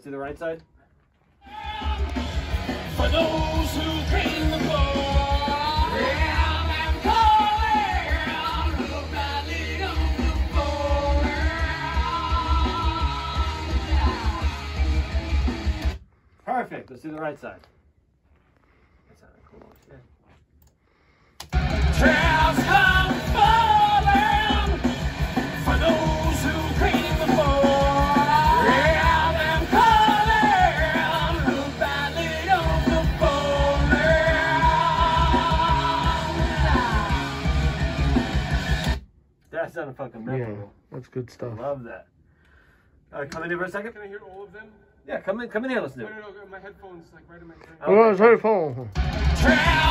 see the right side? For those who came before, I'm calling. Look, on the Perfect. Let's do the right side. That sounded cool. Shit. That sounded fucking Yeah, memorable. that's good stuff. Love that. All right, come in here for a second. Can I hear all of them? Yeah, come in. Come in here. Let's do No, it. no, no. My headphones like right in my brain. Oh, it's very phone. Trials